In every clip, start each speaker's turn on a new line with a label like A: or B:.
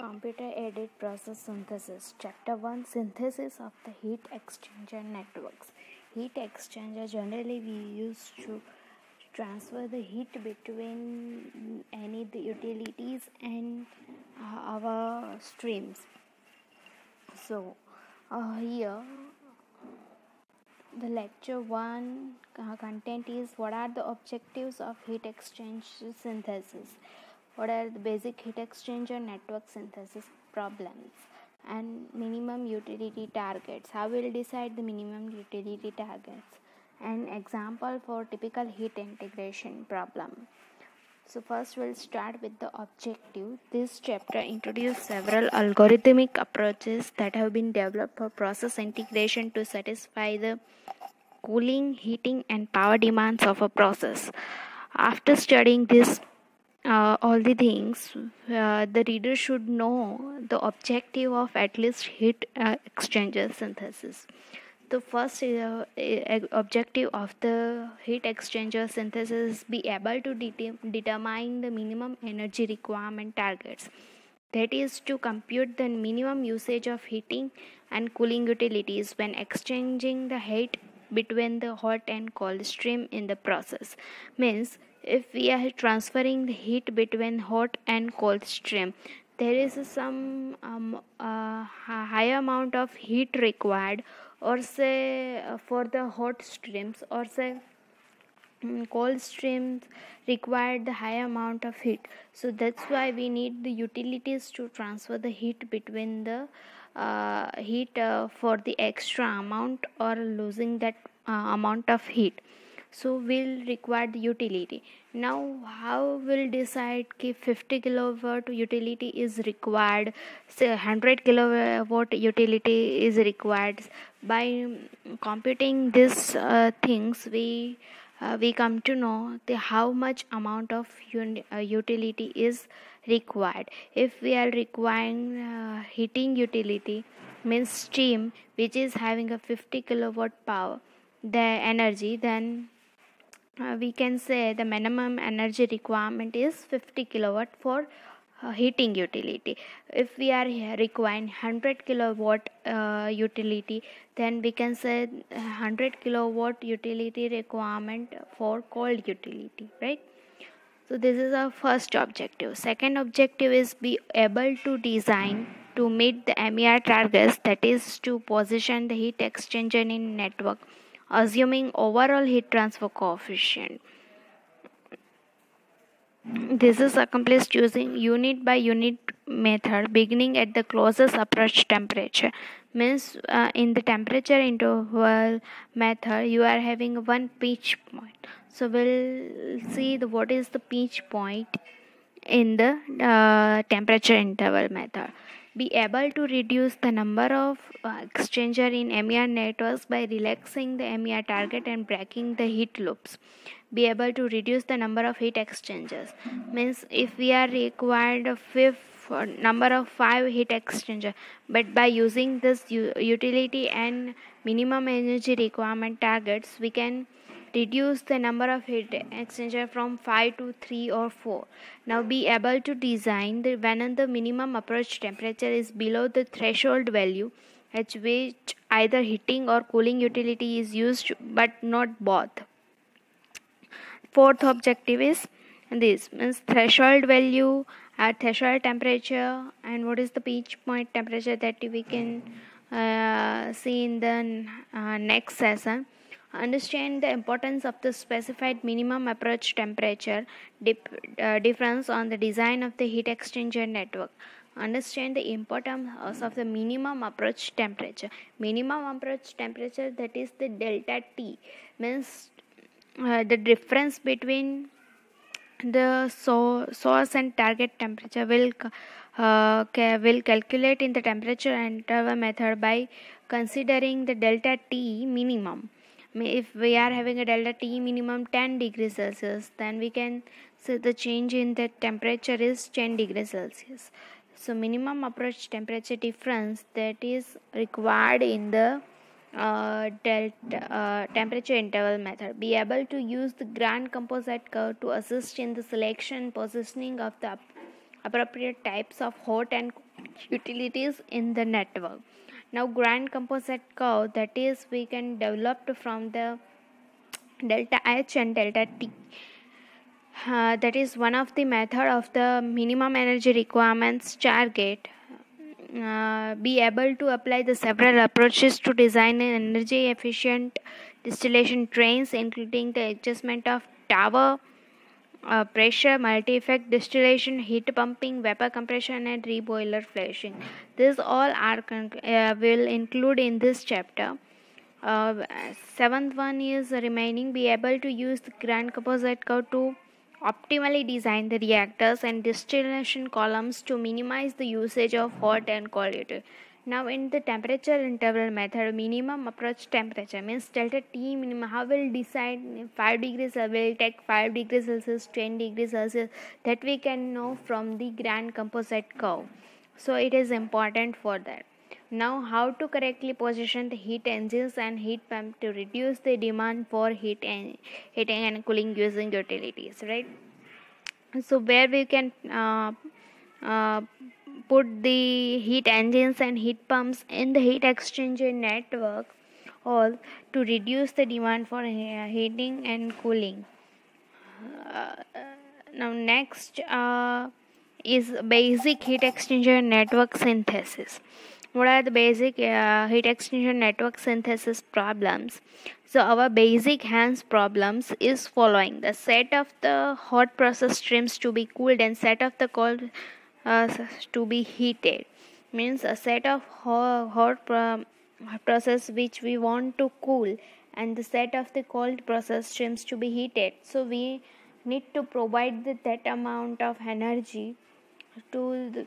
A: Computer aided process synthesis. Chapter 1 Synthesis of the heat exchanger networks. Heat exchanger generally we use to transfer the heat between any the utilities and uh, our streams. So, uh, here the lecture 1 uh, content is what are the objectives of heat exchange synthesis what are the basic heat exchanger network synthesis problems? And minimum utility targets. How we'll decide the minimum utility targets? An example for typical heat integration problem. So first we'll start with the objective. This chapter introduces several algorithmic approaches that have been developed for process integration to satisfy the cooling heating and power demands of a process. After studying this uh, all the things uh, the reader should know the objective of at least heat uh, exchanger synthesis. The first uh, objective of the heat exchanger synthesis is be able to de- determine the minimum energy requirement targets. That is to compute the minimum usage of heating and cooling utilities when exchanging the heat between the hot and cold stream in the process. Means if we are transferring the heat between hot and cold stream there is some um, uh, high amount of heat required or say uh, for the hot streams or say um, cold streams required the high amount of heat. So that's why we need the utilities to transfer the heat between the uh, heat uh, for the extra amount or losing that uh, amount of heat so we'll require the utility. Now how we'll decide if 50 kilowatt utility is required? Say 100 kilowatt utility is required. By computing these uh, things we uh, we come to know the how much amount of un- uh, utility is required. If we are requiring uh, heating utility means steam which is having a 50 kilowatt power the energy then uh, we can say the minimum energy requirement is 50 kilowatt for uh, heating utility. If we are requiring 100 kilowatt uh, utility then we can say 100 kilowatt utility requirement for cold utility right? So this is our first objective. Second objective is be able to design to meet the MER targets that is to position the heat exchanger in network assuming overall heat transfer coefficient. This is accomplished using unit by unit method beginning at the closest approach temperature. Means uh, in the temperature interval method you are having one pinch point. So we'll see the what is the pinch point in the uh, temperature interval method be able to reduce the number of uh, exchanger in MER networks by relaxing the MER target and breaking the heat loops. Be able to reduce the number of heat exchangers. Means if we are required a fifth uh, number of five heat exchanger, but by using this utility and minimum energy requirement targets, we can reduce the number of heat exchanger from 5 to 3 or 4 now be able to design the when the minimum approach temperature is below the threshold value at which either heating or cooling utility is used but not both. Fourth objective is this means threshold value at threshold temperature and what is the pinch point temperature that we can uh, see in the uh, next session understand the importance of the specified minimum approach temperature dip, uh, difference on the design of the heat exchanger network. Understand the importance of the minimum approach temperature. Minimum approach temperature that is the delta t means uh, the difference between the so, source and target temperature will uh, will calculate in the temperature interval method by considering the delta t minimum if we are having a delta T minimum 10 degrees Celsius then we can say the change in the temperature is 10 degrees Celsius so minimum approach temperature difference that is required in the uh, delta uh, temperature interval method be able to use the grand composite curve to assist in the selection positioning of the appropriate types of hot and utilities in the network. Now grand composite curve that is we can develop from the delta H and delta T. Uh, that is one of the method of the minimum energy requirements target uh, be able to apply the several approaches to design an energy efficient distillation trains including the adjustment of tower uh, pressure, multi-effect distillation, heat pumping, vapor compression, and reboiler flashing. These all are uh, will include in this chapter. Uh, seventh one is remaining be able to use the grand composite curve to optimally design the reactors and distillation columns to minimize the usage of hot and cold heat. Now in the temperature interval method, minimum approach temperature means delta T minimum. How will decide 5 degrees will take 5 degrees Celsius, 10 degrees Celsius that we can know from the grand composite curve. So it is important for that. Now how to correctly position the heat engines and heat pump to reduce the demand for heat and heating and cooling using utilities, right? So where we can uh, uh, put the heat engines and heat pumps in the heat exchanger network all to reduce the demand for heating and cooling. Uh, now next uh, is basic heat exchanger network synthesis. What are the basic uh, heat exchanger network synthesis problems? So our basic HENS problems is following. The set of the hot process streams to be cooled and set of the cold to be heated means a set of hot process which we want to cool and the set of the cold process streams to be heated. So we need to provide the, that amount of energy to the,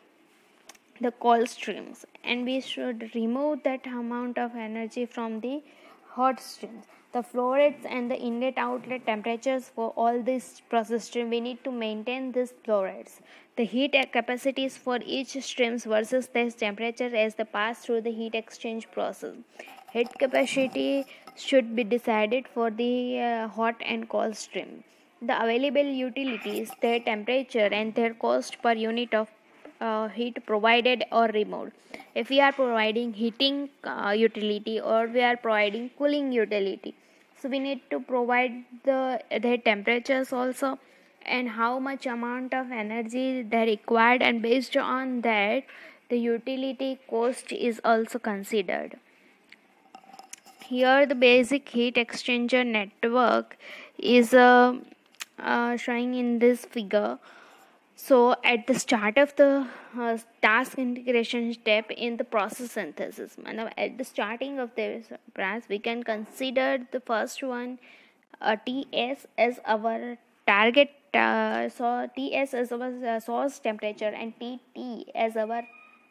A: the cold streams and we should remove that amount of energy from the hot streams the flow rates and the inlet outlet temperatures for all these process stream. We need to maintain these flow rates the heat capacities for each streams versus this temperature as they pass through the heat exchange process. Heat capacity should be decided for the uh, hot and cold stream. The available utilities their temperature and their cost per unit of uh, heat provided or removed. If we are providing heating uh, utility or we are providing cooling utility so we need to provide the their temperatures also and how much amount of energy they required and based on that the utility cost is also considered. Here the basic heat exchanger network is uh, uh, showing in this figure so at the start of the uh, task integration step in the process synthesis at the starting of this process we can consider the first one uh, ts as our target uh, so ts as our uh, source temperature and tt as our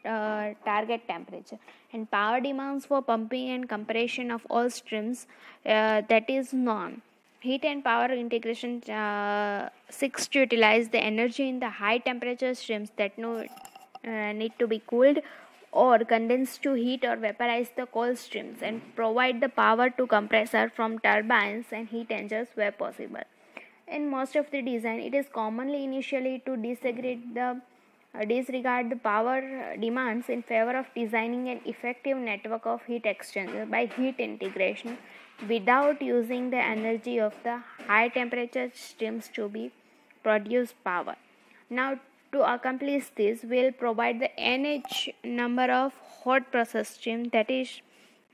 A: uh, target temperature. And power demands for pumping and compression of all streams uh, that is known heat and power integration uh, seeks to utilize the energy in the high temperature streams that no, uh, need to be cooled or condensed to heat or vaporize the cold streams and provide the power to compressor from turbines and heat engines where possible. In most of the design, it is commonly initially to the uh, disregard the power demands in favor of designing an effective network of heat exchanger by heat integration without using the energy of the high temperature streams to be produce power. Now to accomplish this we'll provide the NH number of hot process stream that is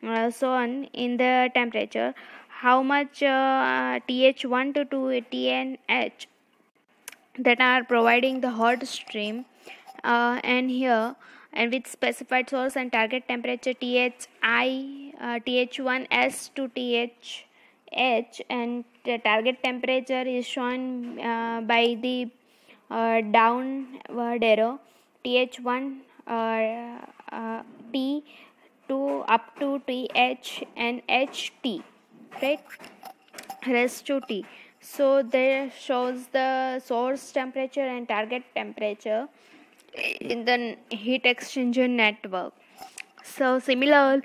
A: uh, shown in the temperature how much uh, TH1 to 2 TNH that are providing the hot stream uh, and here and with specified source and target temperature THI uh, th1s to th h and the target temperature is shown uh, by the uh, downward arrow. Th1 uh, uh, t to up to th and ht right? Rest to t. So there shows the source temperature and target temperature in the heat exchanger network. So similar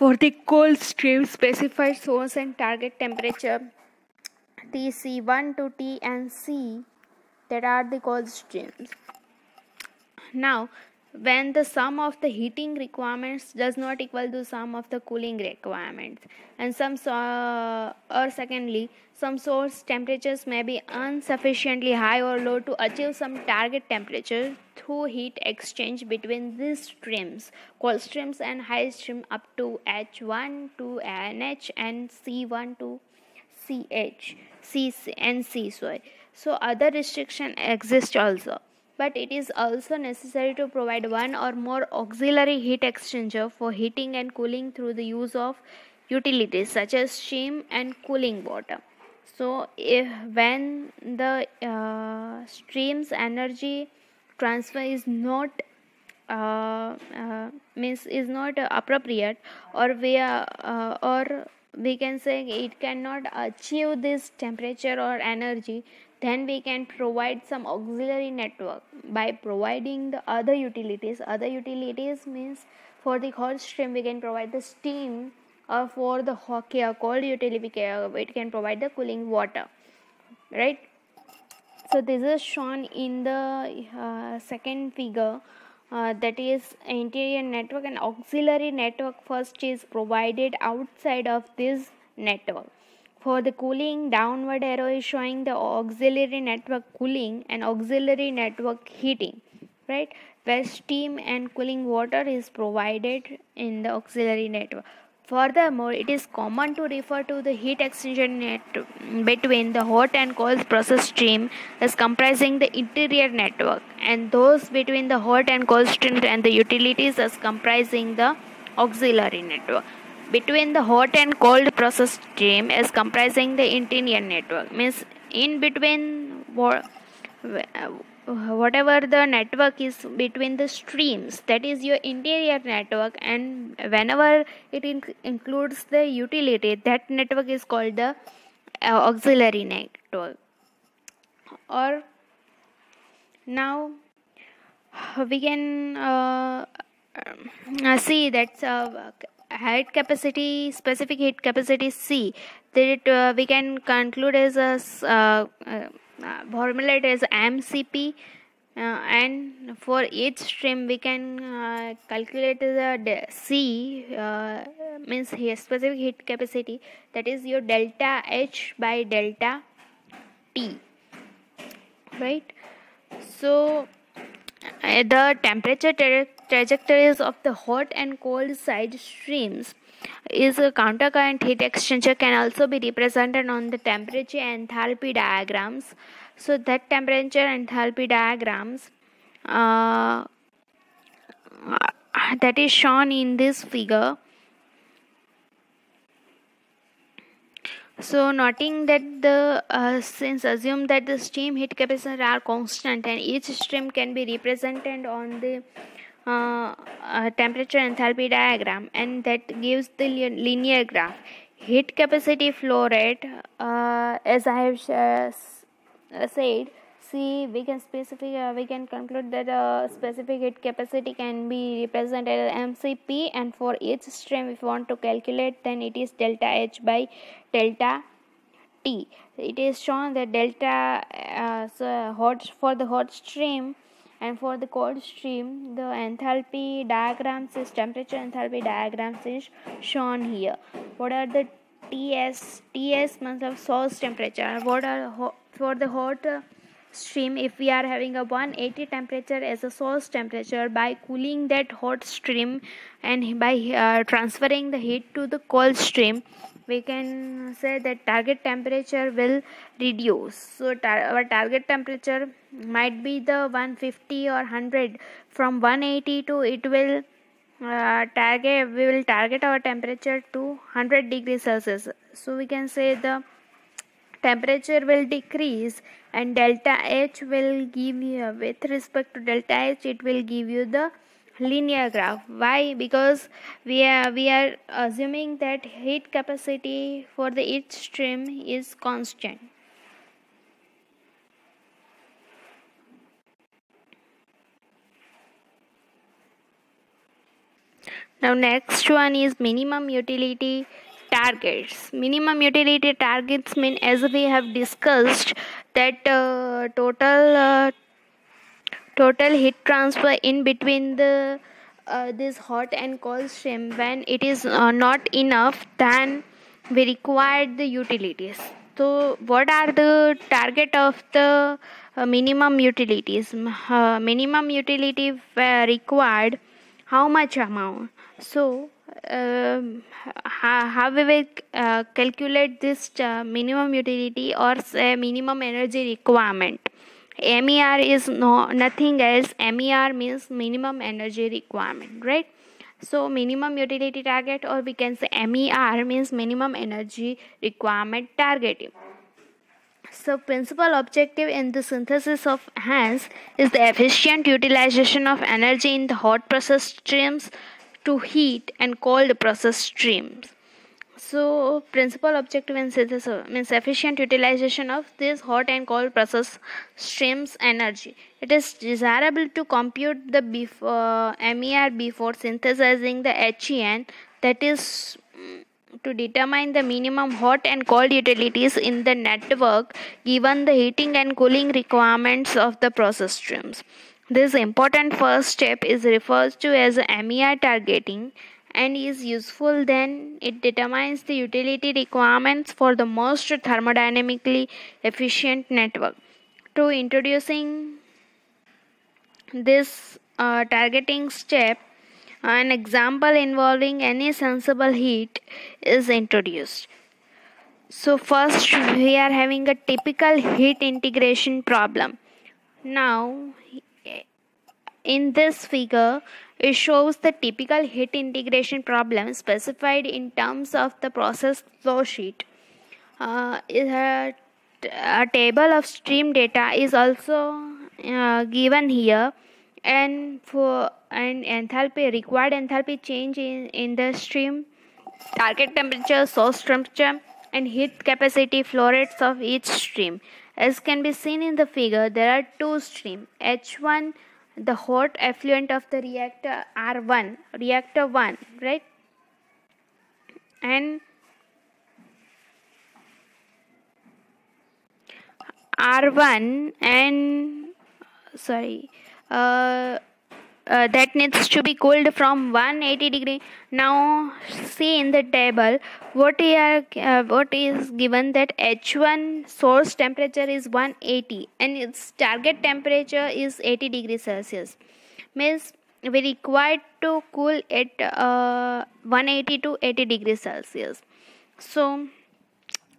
A: for the cold stream, specified source and target temperature TC1 to T and C that are the cold streams. Now, when the sum of the heating requirements does not equal to sum of the cooling requirements. And some so- uh, or secondly some source temperatures may be insufficiently high or low to achieve some target temperature through heat exchange between these streams. Cold streams and high stream up to h1 to nh and c1 to ch c and c sorry. So other restriction exist also but it is also necessary to provide one or more auxiliary heat exchanger for heating and cooling through the use of utilities such as steam and cooling water. So if when the uh, stream's energy transfer is not uh, uh, means is not appropriate or we are, uh, or we can say it cannot achieve this temperature or energy then we can provide some auxiliary network. By providing the other utilities other utilities means for the hot stream we can provide the steam or for the hockey or cold utility it can provide the cooling water right? So this is shown in the uh, second figure uh, that is interior network and auxiliary network first is provided outside of this network for the cooling, downward arrow is showing the auxiliary network cooling and auxiliary network heating, right? Where steam and cooling water is provided in the auxiliary network. Furthermore, it is common to refer to the heat exchanger net between the hot and cold process stream as comprising the interior network and those between the hot and cold stream and the utilities as comprising the auxiliary network between the hot and cold process stream is comprising the interior network. Means in between whatever the network is between the streams that is your interior network and whenever it includes the utility that network is called the uh, auxiliary network. Or now we can uh, uh, see that uh, heat capacity specific heat capacity c that uh, we can conclude as a uh, uh, formulate as mcp uh, and for each stream we can uh, calculate the c uh, means here specific heat capacity that is your delta h by delta t right? So the temperature trajectories of the hot and cold side streams. Is a countercurrent heat exchanger can also be represented on the temperature enthalpy diagrams. So that temperature enthalpy diagrams uh, that is shown in this figure. So noting that the uh, since assume that the stream heat capacity are constant and each stream can be represented on the uh, uh, temperature enthalpy diagram and that gives the linear graph. Heat capacity flow rate uh, as I have uh, said see we can specify uh, we can conclude that uh, specific heat capacity can be represented as mcp and for each stream if we want to calculate then it is delta h by delta t it is shown that delta uh, so hot for the hot stream and for the cold stream the enthalpy diagrams is temperature enthalpy diagrams is shown here. What are the ts ts means of source temperature. What are for the hot stream if we are having a 180 temperature as a source temperature by cooling that hot stream and by uh, transferring the heat to the cold stream we can say that target temperature will reduce. So tar- our target temperature might be the 150 or 100 from 180 to it will uh, target we will target our temperature to 100 degrees celsius. So we can say the temperature will decrease and delta h will give you uh, with respect to delta h it will give you the linear graph. Why? Because we are we are assuming that heat capacity for the each stream is constant. Now next one is minimum utility targets. Minimum utility targets mean as we have discussed that uh, total uh, total heat transfer in between the uh, this hot and cold stream when it is uh, not enough then we require the utilities. So what are the target of the uh, minimum utilities? Uh, minimum utility required how much amount? So uh, how, how we will uh, calculate this uh, minimum utility or say minimum energy requirement? MER is no nothing else. MER means minimum energy requirement right? So minimum utility target or we can say MER means minimum energy requirement targeting so principal objective in the synthesis of HENS is the efficient utilization of energy in the hot process streams to heat and cold process streams. So principal objective in synthesis means efficient utilization of this hot and cold process streams energy. It is desirable to compute the before, uh, MER before synthesizing the HEN that is mm, to determine the minimum hot and cold utilities in the network given the heating and cooling requirements of the process streams. This important first step is referred to as MER targeting and is useful then it determines the utility requirements for the most thermodynamically efficient network. To introducing this uh, targeting step, an example involving any sensible heat is introduced. So first we are having a typical heat integration problem. Now in this figure, it shows the typical heat integration problem specified in terms of the process flow sheet. Uh, a, table of stream data is also uh, given here and for and enthalpy required enthalpy change in, in the stream target temperature source temperature and heat capacity flow rates of each stream as can be seen in the figure there are two streams h1 the hot effluent of the reactor R1 reactor 1 right? And R1 and sorry uh, uh, that needs to be cooled from 180 degree. Now see in the table what we are uh, what is given that h1 source temperature is 180 and its target temperature is 80 degrees celsius. Means we required to cool at uh, 180 to 80 degrees celsius. So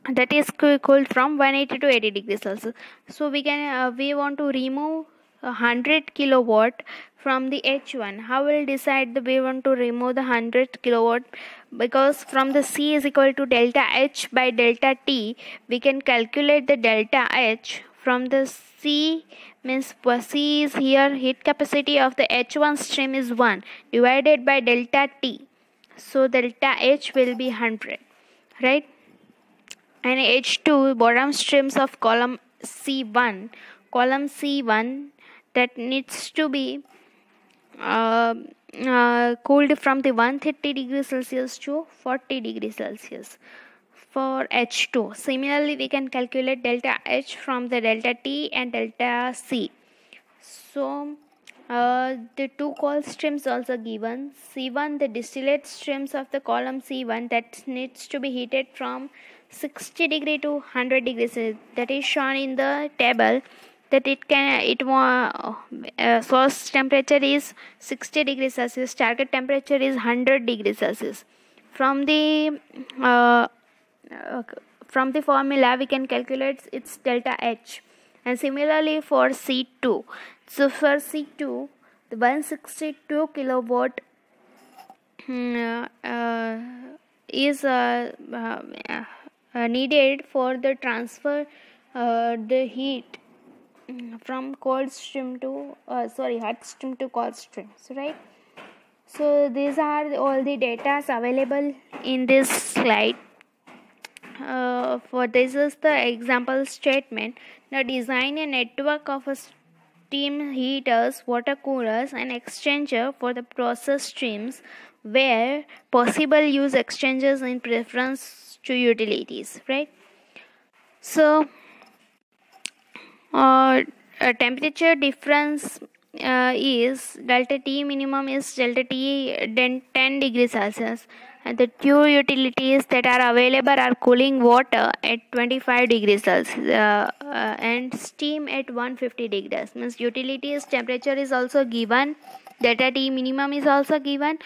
A: that is cooled from 180 to 80 degrees celsius. So we can uh, we want to remove 100 kilowatt from the H1 how will decide the we want to remove the 100 kilowatt? Because from the C is equal to delta H by delta T we can calculate the delta H from the C means C is here heat capacity of the H1 stream is 1 divided by delta T. So delta H will be 100 right? And H2 bottom streams of column C1 column C1 that needs to be uh, uh, cooled from the 130 degrees Celsius to 40 degrees Celsius for H2. Similarly, we can calculate delta H from the delta T and delta C. So, uh, the two cold streams also given. C1, the distillate streams of the column C1 that needs to be heated from 60 degree to 100 degrees. That is shown in the table that it can it uh, source temperature is 60 degrees celsius target temperature is 100 degrees celsius. From the uh, uh, from the formula we can calculate its delta h. And similarly for c2 so for c2 the 162 kilowatt hmm, uh, is uh, uh, needed for the transfer the heat from cold stream to uh, sorry hot stream to cold streams right? So these are all the data available in this slide. Uh, for this is the example statement. Now design a network of a steam heaters water coolers and exchanger for the process streams where possible use exchangers in preference to utilities right? So uh, temperature difference uh, is delta T minimum is delta T 10 degrees Celsius. And the two utilities that are available are cooling water at 25 degrees Celsius uh, uh, and steam at 150 degrees. Means utilities temperature is also given delta T minimum is also given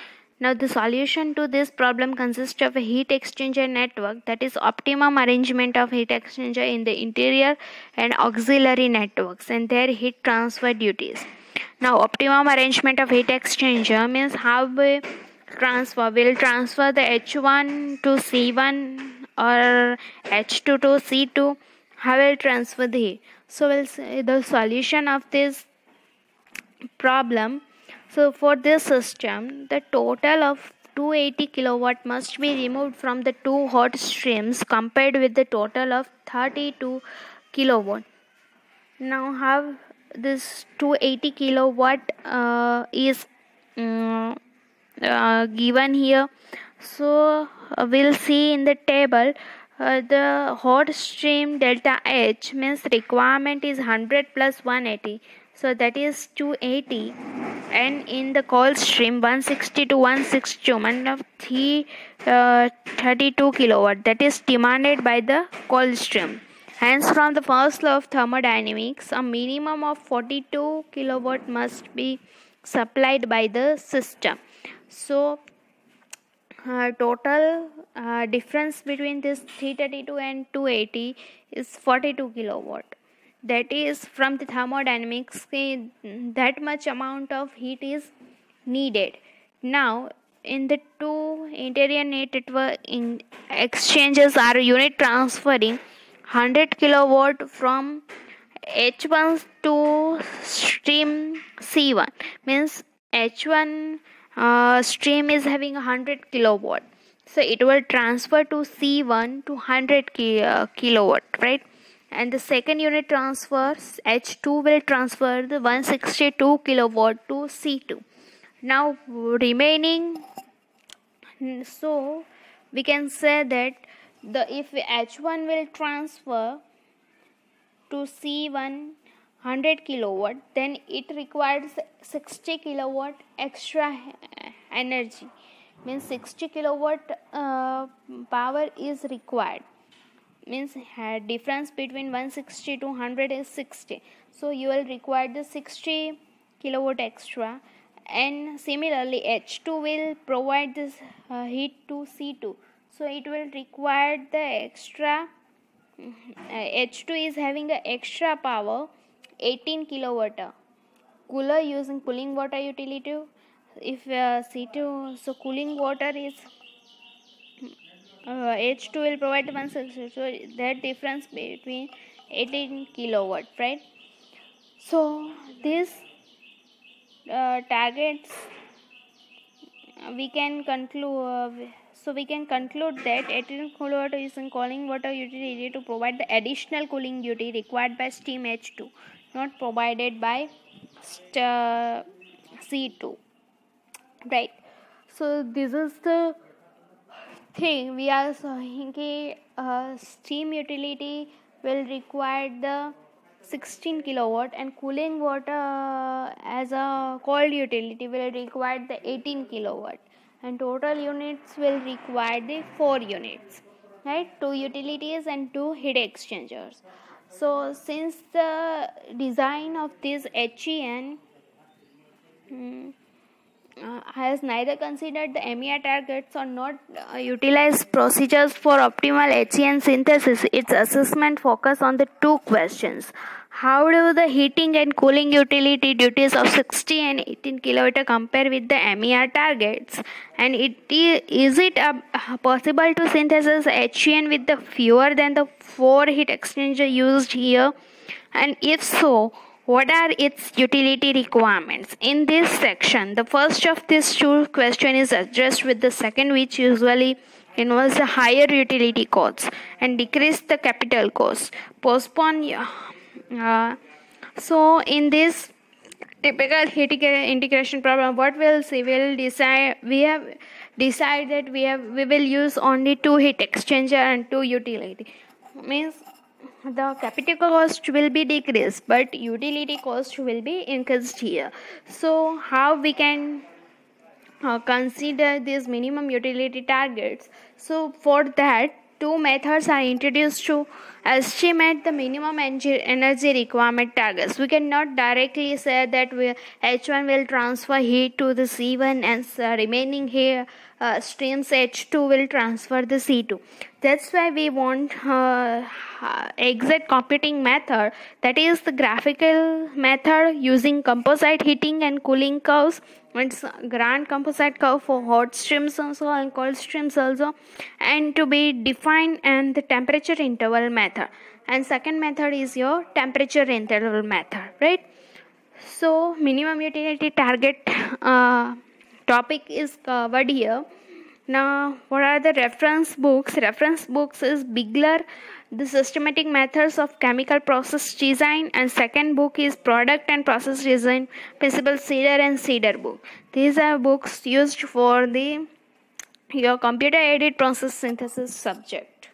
A: now the solution to this problem consists of a heat exchanger network that is optimum arrangement of heat exchanger in the interior and auxiliary networks and their heat transfer duties. Now optimum arrangement of heat exchanger means how we transfer will transfer the H1 to C1 or H2 to C2 how will transfer the heat. So we'll the solution of this problem so for this system, the total of 280 kilowatt must be removed from the two hot streams compared with the total of 32 kilowatt. Now have this 280 kilowatt uh, is um, uh, given here. So uh, we'll see in the table uh, the hot stream delta H means requirement is 100 plus 180 so that is 280 and in the cold stream 160 to 162 of 3 uh, 32 kilowatt. That is demanded by the cold stream. Hence from the first law of thermodynamics a minimum of 42 kilowatt must be supplied by the system. So uh, total uh, difference between this 332 and 280 is 42 kilowatt that is from the thermodynamics that much amount of heat is needed. Now in the two interior network in exchanges are unit transferring 100 kilowatt from h1 to stream c1 means h1 uh, stream is having 100 kilowatt. So it will transfer to c1 to 100 ki- uh, kilowatt right and the second unit transfers H2 will transfer the 162 kilowatt to C2 now remaining so we can say that the if H1 will transfer to C1 100 kilowatt then it requires 60 kilowatt extra energy. Means 60 kilowatt uh, power is required means difference between 160 to 100 is 60 so you will require the 60 kilowatt extra. And similarly h2 will provide this uh, heat to c2 so it will require the extra uh, h2 is having the extra power 18 kilowatt cooler using cooling water utility. If uh, c2 so cooling water is uh, H2 will provide 160 so that difference between 18 kilowatt right? So this uh, targets we can conclude uh, so we can conclude that 18 kilowatt is in cooling water utility to provide the additional cooling duty required by steam H2 not provided by uh, C2 right? So this is the thing. We are saying uh, steam utility will require the 16 kilowatt and cooling water uh, as a cold utility will require the 18 kilowatt. And total units will require the 4 units right? Two utilities and two heat exchangers. So since the design of this HEN hmm, uh, has neither considered the MER targets or not uh, utilized procedures for optimal HEN synthesis. Its assessment focus on the two questions. How do the heating and cooling utility duties of 60 and 18 kW compare with the MER targets? And it is it uh, possible to synthesize HEN with the fewer than the four heat exchanger used here? And if so, what are its utility requirements? In this section, the first of these two questions is addressed with the second which usually involves the higher utility costs and decrease the capital cost. Postpone. Uh, so in this typical heat integration problem, what we'll see, we'll decide, we have decided we have, we will use only two heat exchanger and two utility. Means the capital cost will be decreased but utility cost will be increased here. So how we can uh, consider these minimum utility targets? So for that two methods are introduced to estimate the minimum energy requirement targets. We cannot directly say that we, H1 will transfer heat to the C1 and uh, remaining here uh, streams H2 will transfer the C2. That's why we want uh, exact computing method that is the graphical method using composite heating and cooling curves. It's grand composite curve for hot streams also and cold streams also and to be defined and the temperature interval method. And second method is your temperature interval method right? So minimum utility target uh, topic is covered here. Now what are the reference books? Reference books is Biegler the systematic methods of chemical process design and second book is product and process design principle Seider and Seader book. These are books used for the your computer aided process synthesis subject.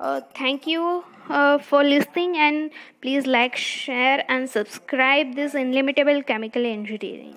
A: Uh, thank you uh, for listening and please like share and subscribe this inimitable chemical engineering